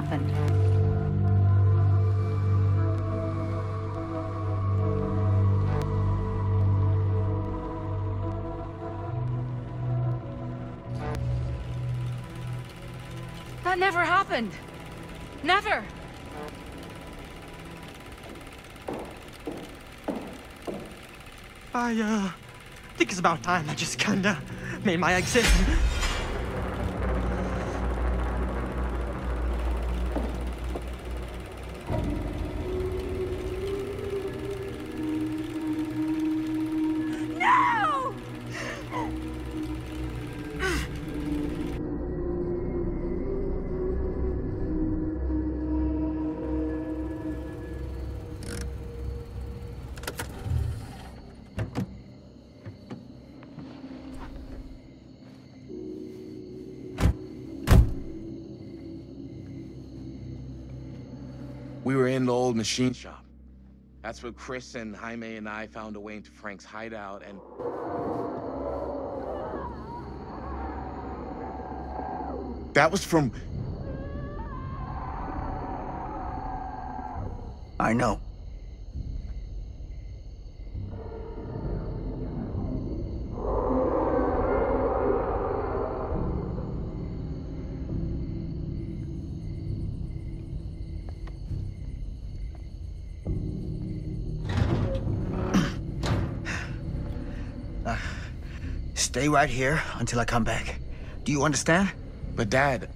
happened? That never happened. Never. I, uh, think it's about time I just kinda made my exit. Old machine shop. That's where Chris and Jaime and I found a way into Frank's hideout and... That was from... I know. Stay right here until I come back. Do you understand? But Dad...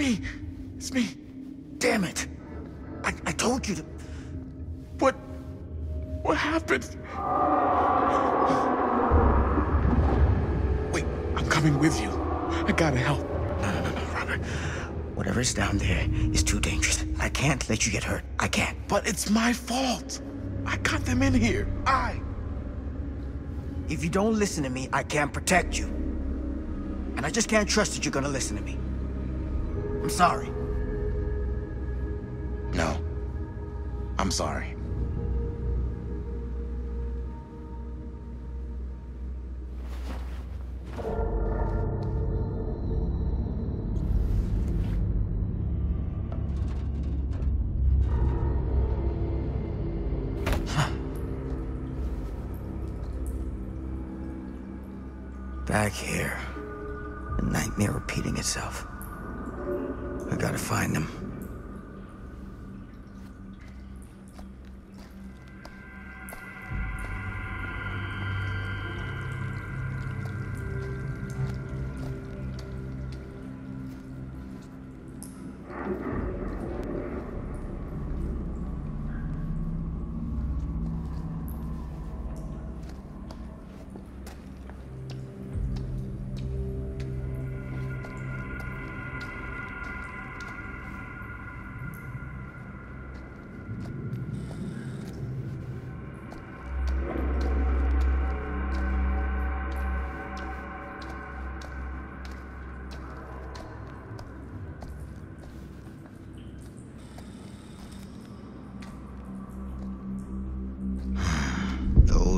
me! It's me! Damn it. I, I told you to. What... What happened? Wait, I'm coming with you. I gotta help. No, no, no, no, Robert. Whatever's down there is too dangerous. I can't let you get hurt. I can't. But it's my fault. I got them in here. I... If you don't listen to me, I can't protect you. And I just can't trust that you're gonna listen to me. I'm sorry. No. I'm sorry. Back here. The nightmare repeating itself. I gotta find them.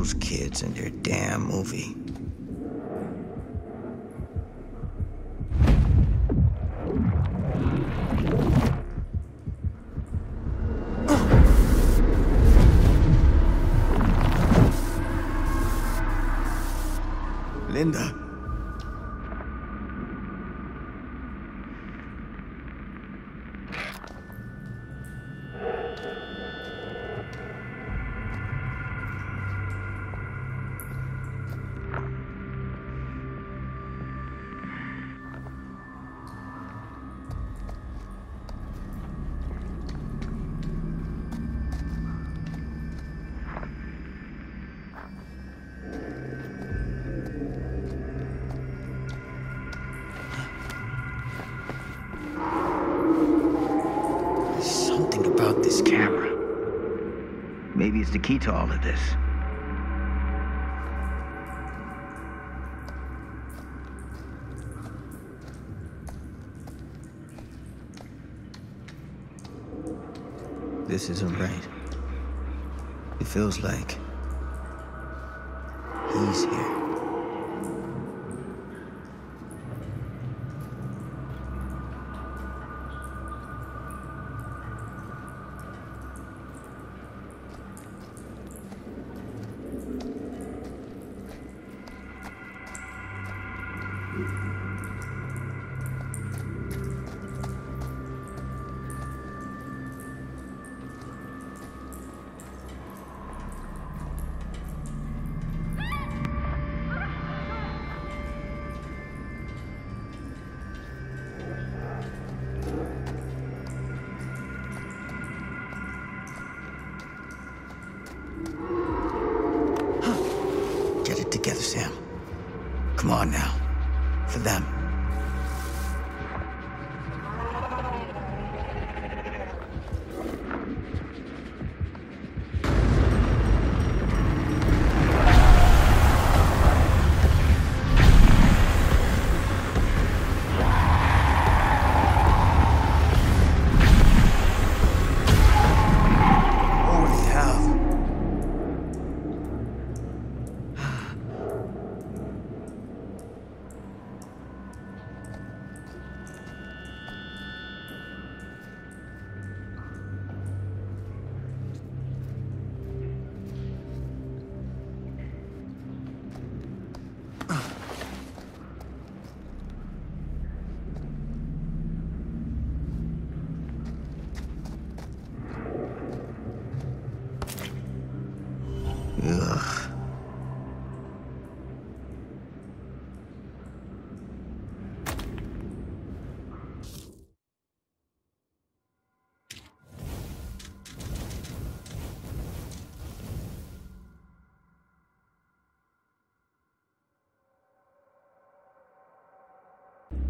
Those kids and their damn movie. Key to all of this. This isn't right. It feels like he's here.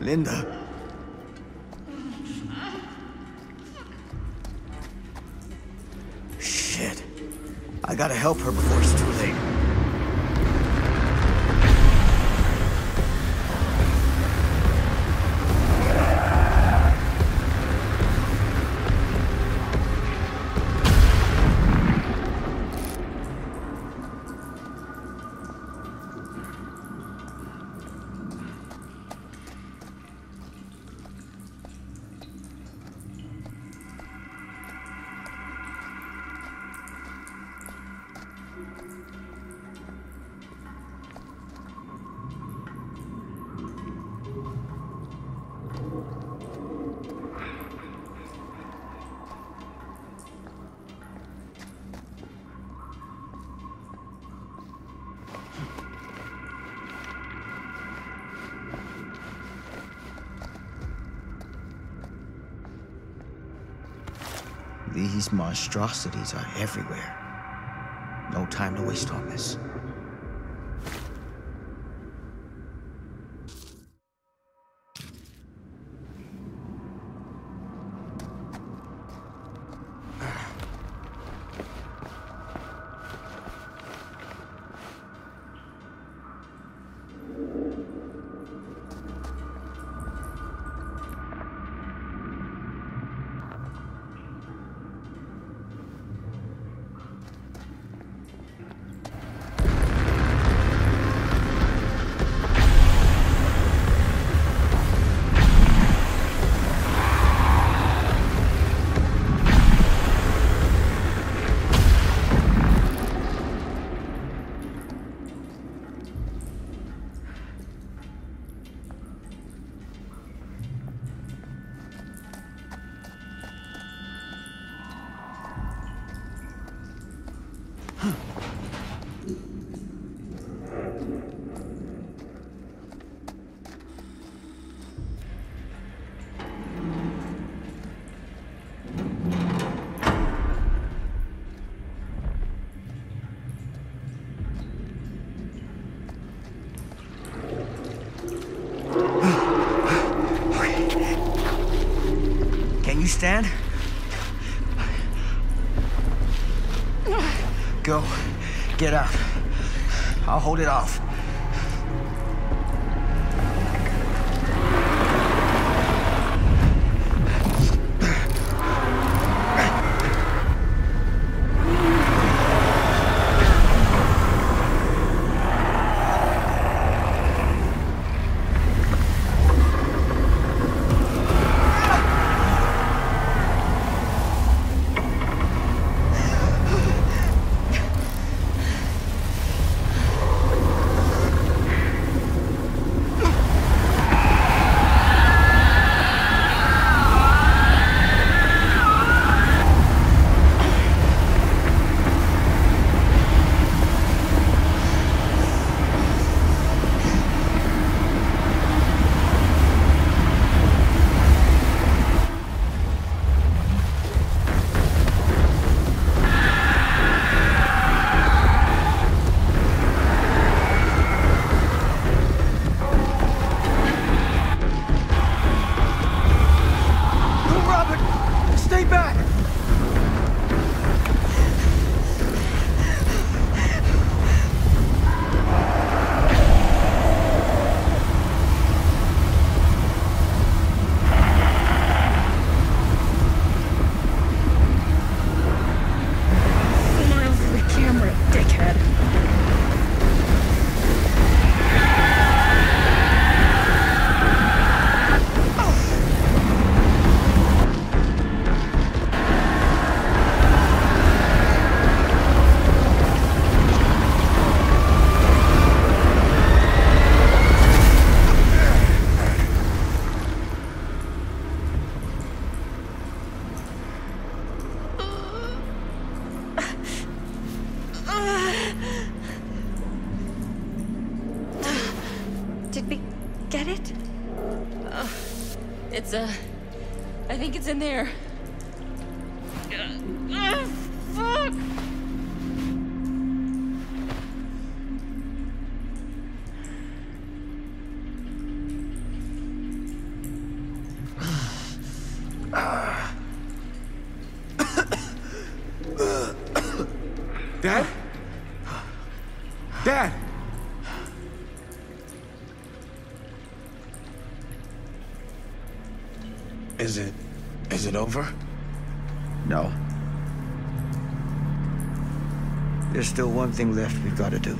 Linda. Shit. I gotta help her before These monstrosities are everywhere. No time to waste on this. Stand? Go. Get out. I'll hold it off. Did we get it? It's, uh, I think it's in there. Uh, fuck! Is it... is it over? No. There's still one thing left we've got to do.